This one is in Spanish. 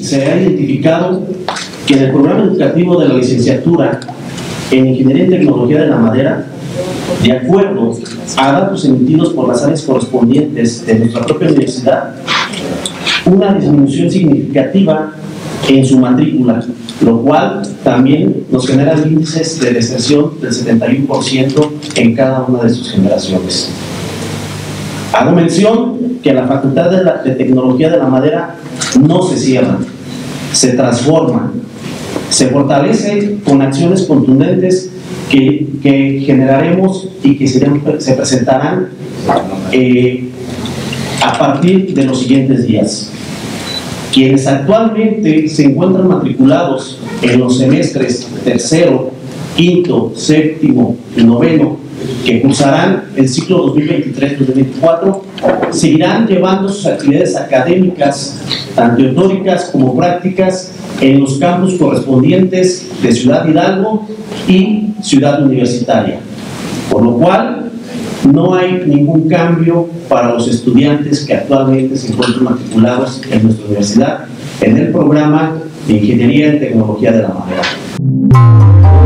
se ha identificado que en el programa educativo de la licenciatura en Ingeniería y Tecnología de la Madera, de acuerdo a datos emitidos por las áreas correspondientes de nuestra propia universidad, una disminución significativa en su matrícula, lo cual también nos genera índices de deserción del 71% en cada una de sus generaciones. Hago mención que la Facultad de, Tecnología de la Madera no se cierra, se transforma, se fortalece con acciones contundentes que, generaremos y que se, se presentarán eh, a partir de los siguientes días. Quienes actualmente se encuentran matriculados en los semestres tercero, quinto, séptimo y noveno que cursarán el ciclo 2023-2024 seguirán llevando sus actividades académicas, tanto teóricas como prácticas, en los campus correspondientes de Ciudad Hidalgo y Ciudad Universitaria. Por lo cual, no hay ningún cambio para los estudiantes que actualmente se encuentran matriculados en nuestra universidad en el programa de Ingeniería y Tecnología de la Madera.